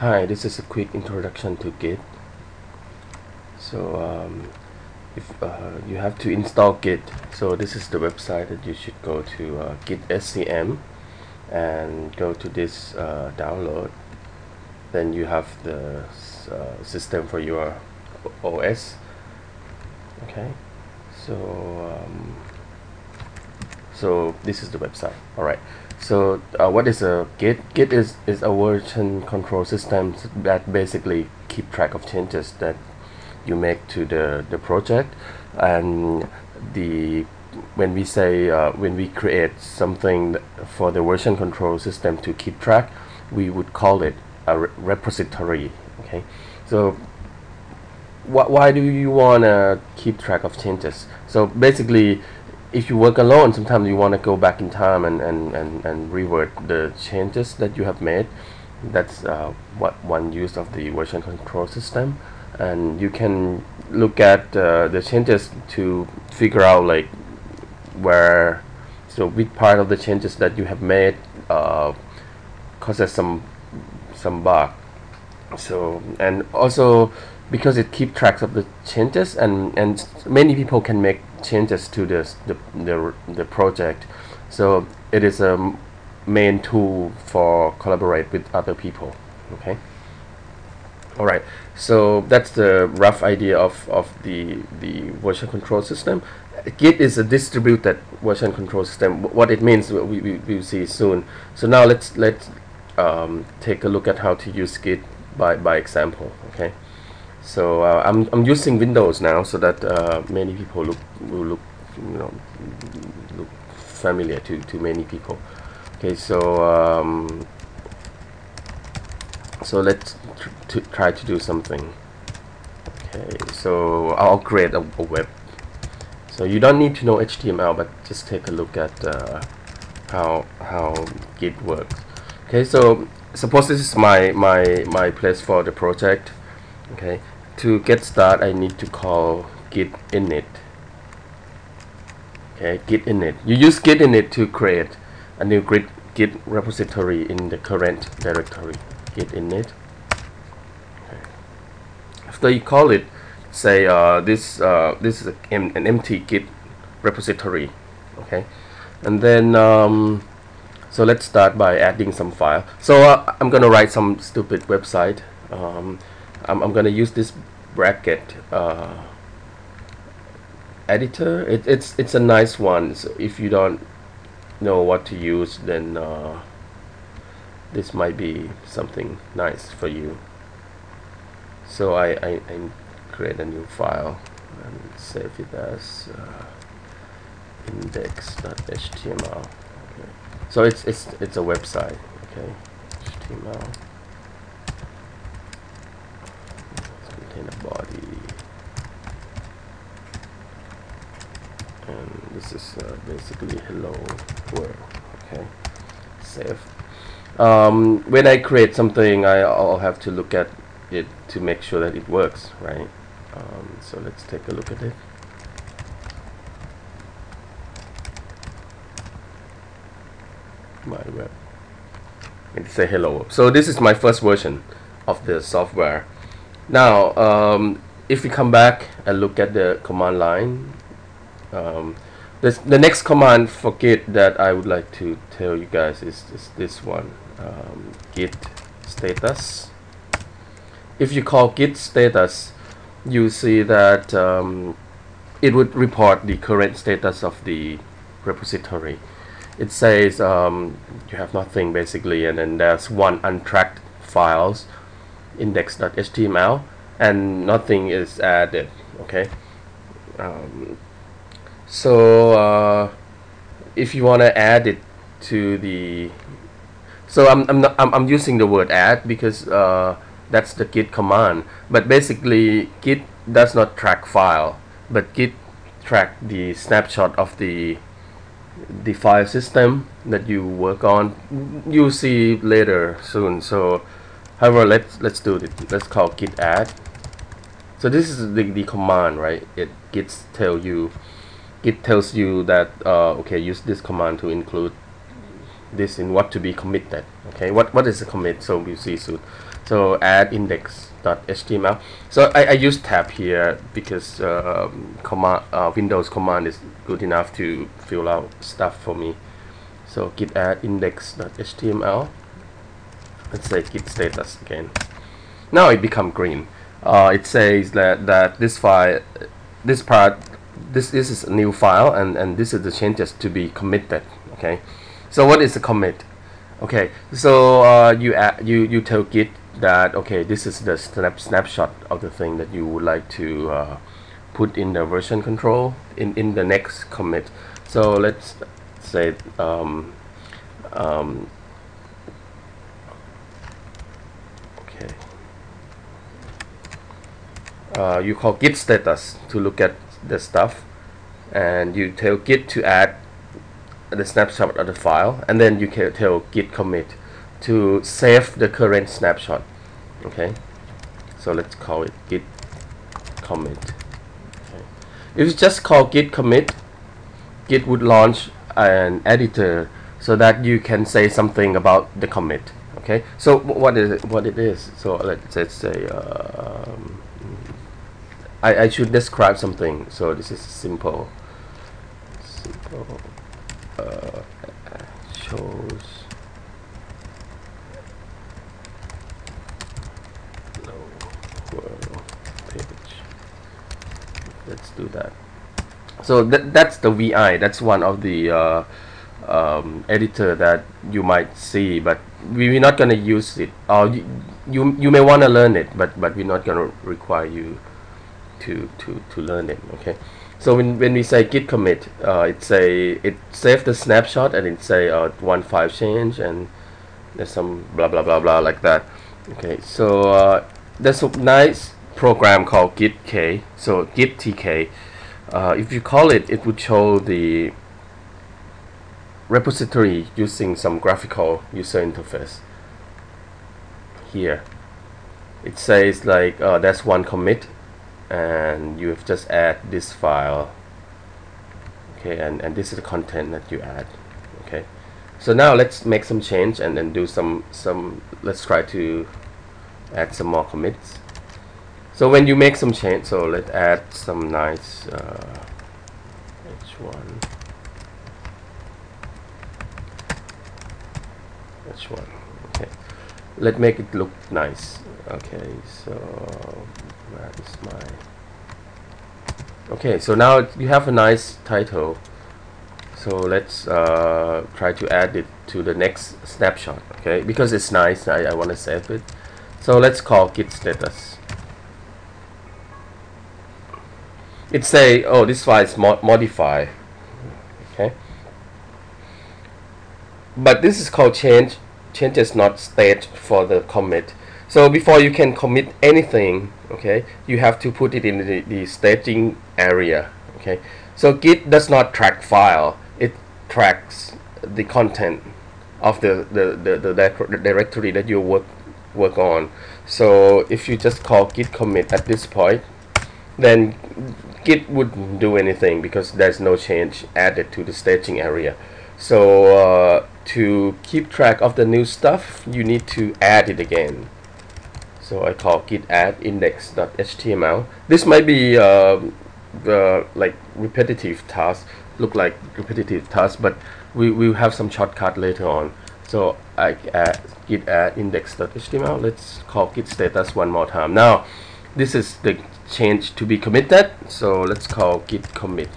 Hi, this is a quick introduction to Git. So um, if uh, you have to install Git, so this is the website that you should go to uh, Git SCM and go to this uh, download. Then you have the uh, system for your OS. Okay, so um, so this is the website. All right. So uh, what is a Git? Git is, is a version control system that basically keep track of changes that you make to the, the project and the when we say uh, when we create something for the version control system to keep track we would call it a re repository okay so wh why do you want to keep track of changes so basically if you work alone, sometimes you want to go back in time and, and, and, and revert the changes that you have made. That's uh, what one use of the version control system. And you can look at uh, the changes to figure out like where, so which part of the changes that you have made uh, causes some some bug. So and also because it keeps track of the changes and and many people can make changes to the, the, the project. So it is a main tool for collaborate with other people okay? All right so that's the rough idea of, of the the version control system. Git is a distributed version control system. What it means we, we, we'll see soon. So now let's let's um, take a look at how to use git by, by example okay so uh, I'm, I'm using Windows now so that uh, many people look will look you know look familiar to, to many people. Okay so um, so let's tr try to do something. Okay so I'll create a, a, web. So you don't need to know HTML but just take a look at uh, how how Git works. Okay so suppose this is my my my place for the project. Okay to get started I need to call git init. Okay git init. You use git init to create a new git git repository in the current directory. Git init. Okay. after you call it say uh, this uh, this is a, an empty git repository. Okay. And then um, so let's start by adding some file. So uh, I'm gonna write some stupid website. Um, I'm, I'm gonna use this bracket uh, editor it, it's it's a nice one. So if you don't know what to use then uh, this might be something nice for you. So I, I, I create a new file and save it as uh, index.html okay. so it's it's it's a website okay? HTML contain a body. And this is uh, basically hello world okay? Save um, when I create something I, will have to look at it to make sure that it works right? Um, so let's take a look at it. My web. And say hello so this is my first version of the software now um, if we come back and look at the command line um, this, the next command for git that I would like to tell you guys is, is this one um, git status. If you call git status you see that um, it would report the current status of the repository. It says um, you have nothing basically and then there's one untracked files index.html and nothing is added okay? Um, so uh, if you want to add it to the so I'm, I'm, not, I'm, I'm using the word add because uh, that's the git command. But basically git does not track file but git track the snapshot of the the file system that you work on. You'll see later soon. So however let's let's do it let's call git add. So this is the, the command right? It gets tell you it tells you that uh, okay use this command to include this in what to be committed okay? What what is a commit? So we see soon so add index.html so I, I use tab here because um, command uh, Windows command is good enough to fill out stuff for me. So git add index.html let's say git status again. Now it become green. Uh, it says that that this file this part this, this is a new file and and this is the changes to be committed okay? So what is a commit? Okay so uh, you add, you you tell git that okay this is the snap snapshot of the thing that you would like to uh, put in the version control in in the next commit. So let's say um, um, okay. Uh, you call git status to look at the stuff and you tell git to add the snapshot of the file and then you can tell git commit to save the current snapshot. Okay? So let's call it git commit. Okay. if you just call git commit git would launch an editor so that you can say something about the commit okay so what is it what it is? So let's, let's say um, I, I should describe something. So this is simple. Simple uh, shows. Page. Let's do that. So that that's the VI that's one of the uh, um, editor that you might see but we're not gonna use it. Or you you, you may want to learn it but but we're not gonna require you to to to learn it okay? So when, when we say git commit uh, it say it save the snapshot and it say uh, one five change and there's some blah blah blah blah like that okay? So uh, there's a nice program called git k so git tk. Uh, if you call it it would show the repository using some graphical user interface. Here. It says like uh, that's one commit and you have just add this file. Okay and and this is the content that you add. Okay. So now let's make some change and then do some some let's try to add some more commits. So when you make some change so let's add some nice uh, h1 h1 okay. Let make it look nice. Okay so where is my okay so now you have a nice title. So let's uh, try to add it to the next snapshot okay? Because it's nice I, I want to save it. So let's call git status. It say oh this file is mod modify okay but this is called change. Change is not state for the commit. So before you can commit anything okay you have to put it in the, the staging area okay? So git does not track file. It tracks the content of the the, the, the directory that you work work on. So if you just call git commit at this point then git wouldn't do anything because there's no change added to the staging area. So uh, to keep track of the new stuff you need to add it again. So I call git add index.html this might be uh, uh, like repetitive task look like repetitive task but we will have some shortcut later on. So I add git add index.html let's call git status one more time. Now this is the change to be committed so let's call git commit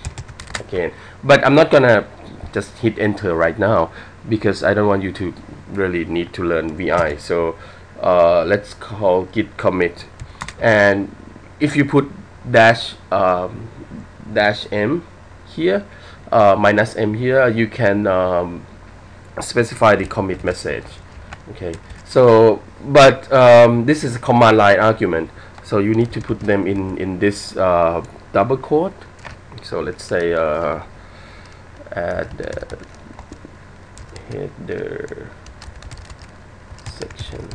again. But I'm not gonna just hit enter right now because I don't want you to really need to learn VI so uh, let's call git commit. And if you put dash um, dash m here uh, minus m here you can um, specify the commit message. Okay so but um, this is a command line argument. So you need to put them in in this uh, double quote. So let's say uh, add uh, header section.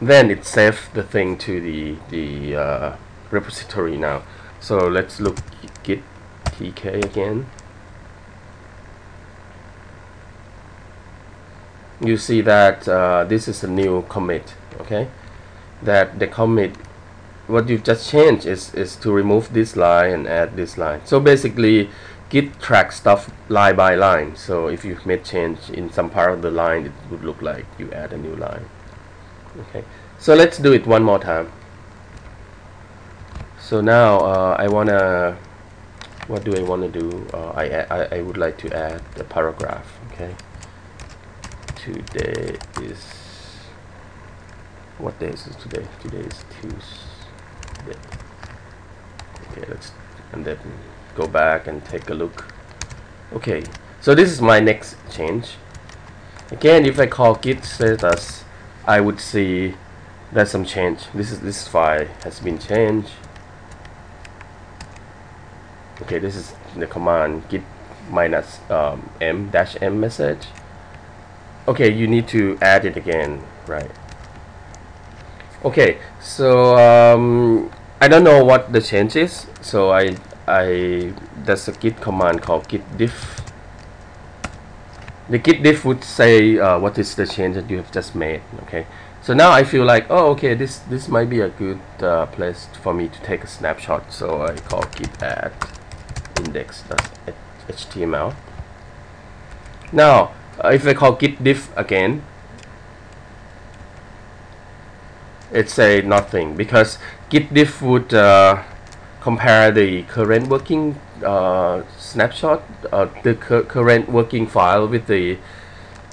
Then it saves the thing to the the uh, repository now. So let's look git tk again. You see that uh, this is a new commit okay? That the commit what you've just changed is is to remove this line and add this line. So basically git tracks stuff line by line. So if you've made change in some part of the line it would look like you add a new line. Okay. So let's do it one more time. So now uh, I wanna what do I want to do? Uh, I, I, I would like to add a paragraph okay? Today is what day is today? Today is Tuesday. Okay let's and then go back and take a look. Okay so this is my next change. Again if I call git status I would see there's some change. This is this file has been changed. Okay this is the command git minus um, m dash m message. Okay you need to add it again right? Okay so um, I don't know what the change is so I I there's a git command called git diff. The git diff would say uh, what is the change that you have just made okay? So now I feel like oh okay this this might be a good uh, place for me to take a snapshot. So I call git add index.html now uh, if I call git diff again it say nothing because git diff would uh, compare the current working uh, snapshot uh, the cu current working file with the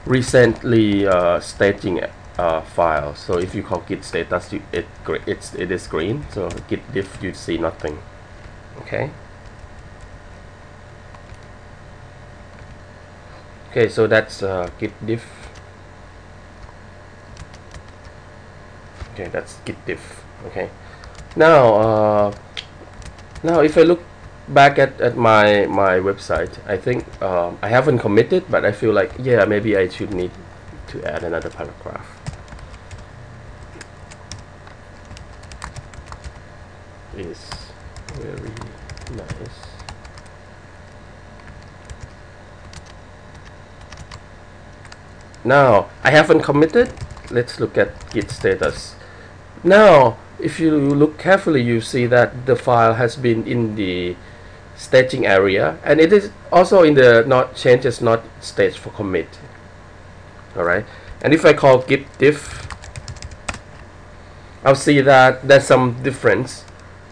recently uh, staging uh, file. So if you call git status you, it it's it is green. So git diff you see nothing. Okay? Okay so that's uh, git diff. Okay that's git diff. Okay. Now uh, now if I look back at, at my my website I think um, I haven't committed but I feel like yeah maybe I should need to add another paragraph. Is very nice. Now I haven't committed. Let's look at git status. Now if you look carefully you see that the file has been in the staging area and it is also in the not changes not stage for commit. Alright and if I call git diff I'll see that there's some difference.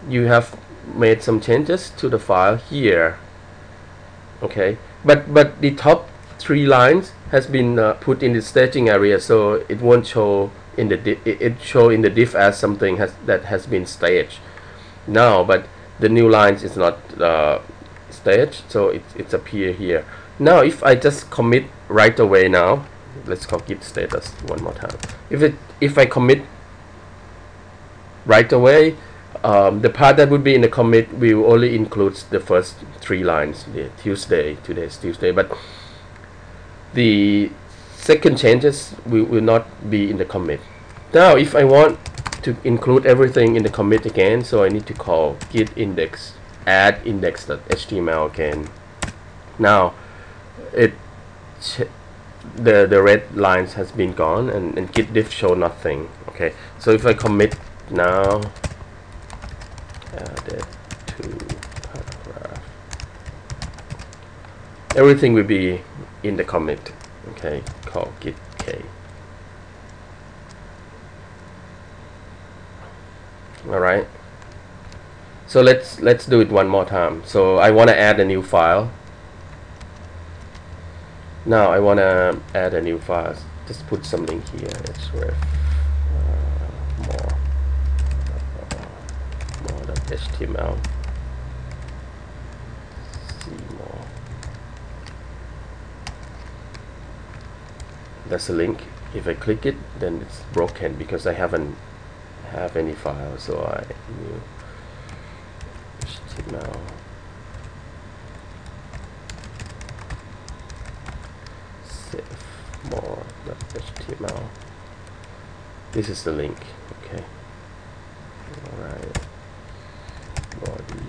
You have made some changes to the file here. Okay? But but the top three lines has been uh, put in the staging area so it won't show in the it, show in the diff as something has that has been staged. Now but the new lines is not uh, staged so it, it's appear here. Now if I just commit right away now let's call git status one more time. If it if I commit right away um, the part that would be in the commit will only includes the first three lines the Tuesday today's Tuesday but the second changes will, will not be in the commit now if I want to include everything in the commit again so I need to call git index add index.html again. Now it the the red lines has been gone and, and git diff show nothing okay? So if I commit now add it to paragraph everything will be in the commit okay? Call git k all right. So let's let's do it one more time. So I want to add a new file. Now I want to add a new file. Just put something here. Href uh, more uh, more.html that's a link. If I click it then it's broken because I haven't have any file so I new HTML save more HTML this is the link okay alright body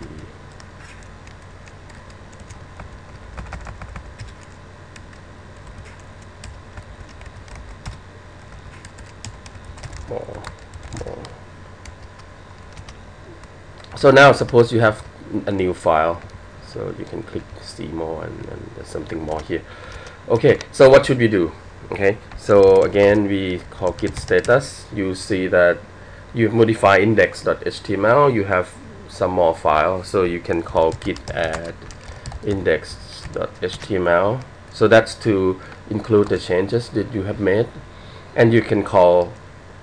more more so now suppose you have a new file so you can click see more and, and there's something more here. Okay so what should we do? Okay so again we call git status. You see that you modify index.html you have some more file so you can call git add index.html so that's to include the changes that you have made. And you can call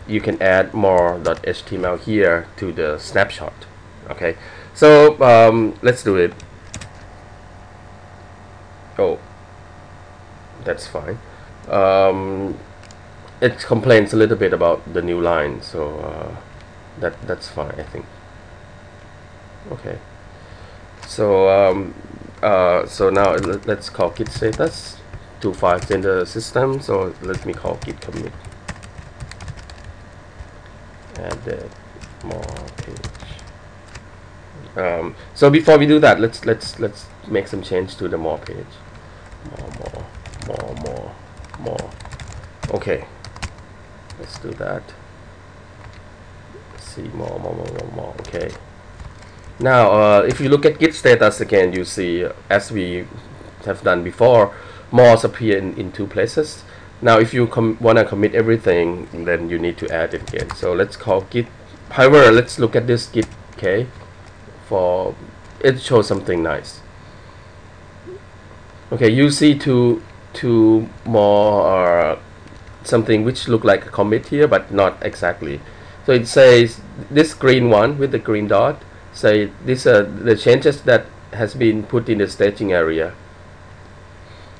you can add more .html here to the snapshot okay. So um, let's do it. Oh. That's fine. Um, it complains a little bit about the new line so uh, that that's fine I think. Okay. So um, uh, so now let's call git status two files in the system so let me call git commit. Add more um, so before we do that let's let's let's make some change to the more page. More more more more more. Okay. Let's do that. Let's see more more more more, more. okay. Now uh, if you look at git status again you see uh, as we have done before mores appear in, in two places. Now if you want to commit everything then you need to add it again. So let's call git however let's look at this git k for it shows something nice. Okay you see two two more uh, something which look like a commit here but not exactly. So it says this green one with the green dot say these are the changes that has been put in the staging area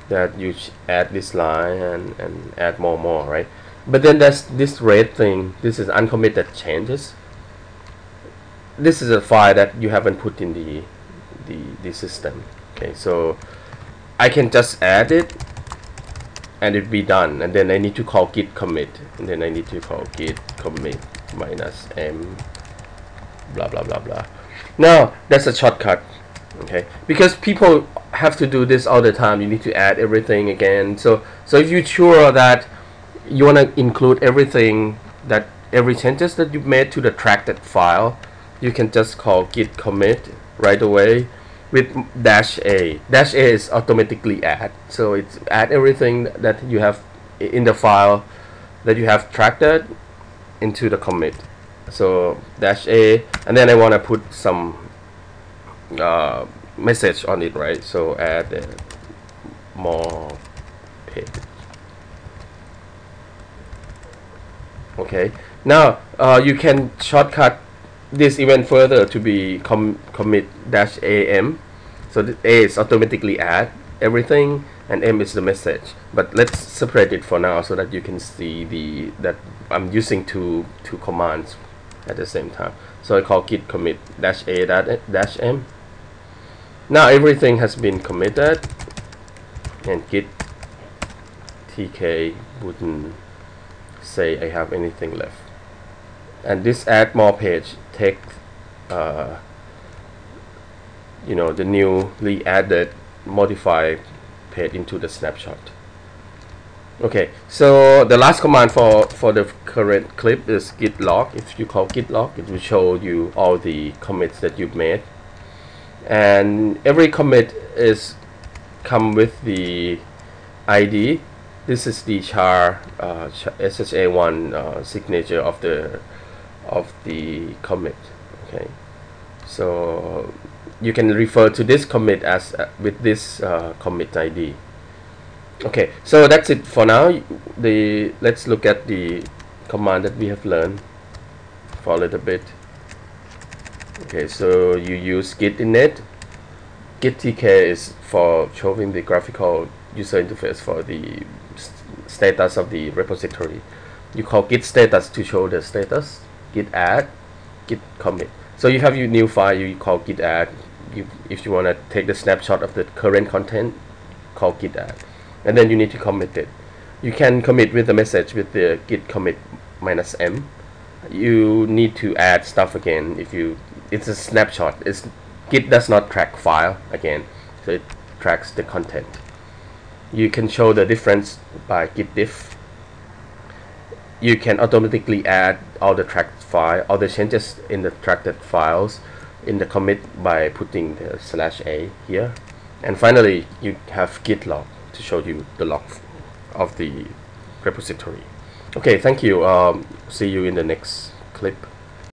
that you add this line and, and add more more right? But then there's this red thing. This is uncommitted changes this is a file that you haven't put in the the, the system. Okay so I can just add it and it be done. And then I need to call git commit. And then I need to call git commit minus m blah blah blah blah. Now that's a shortcut okay? Because people have to do this all the time. You need to add everything again. So so if you're sure that you want to include everything that every changes that you've made to the tracked file you can just call git commit right away with dash a. Dash a is automatically add. So it's add everything that you have in the file that you have tracked into the commit. So dash a and then I want to put some uh, message on it right? So add uh, more page. Okay. Now uh, you can shortcut this even further to be com commit dash am so a is automatically add everything and m is the message. But let's separate it for now so that you can see the that I'm using two two commands at the same time. So I call git commit dash a dash m. Now everything has been committed and git tk wouldn't say I have anything left. And this add more page take uh, you know the newly added modified page into the snapshot. Okay so the last command for for the current clip is git log. If you call git log it will show you all the commits that you've made. And every commit is come with the ID this is the char uh, SHA1 uh, signature of the of the commit okay? So you can refer to this commit as uh, with this uh, commit ID okay so that's it for now. The let's look at the command that we have learned for a little bit. Okay so you use git init. Git tk is for showing the graphical user interface for the st status of the repository. You call git status to show the status git add git commit. So you have your new file you call git add. You, if you want to take the snapshot of the current content call git add. And then you need to commit it. You can commit with the message with the git commit minus m. You need to add stuff again if you it's a snapshot. It's git does not track file again so it tracks the content. You can show the difference by git diff. You can automatically add all the tracked file, all the changes in the tracked files in the commit by putting the slash a here. And finally, you have git log to show you the log of the repository. Okay, thank you. Um, see you in the next clip.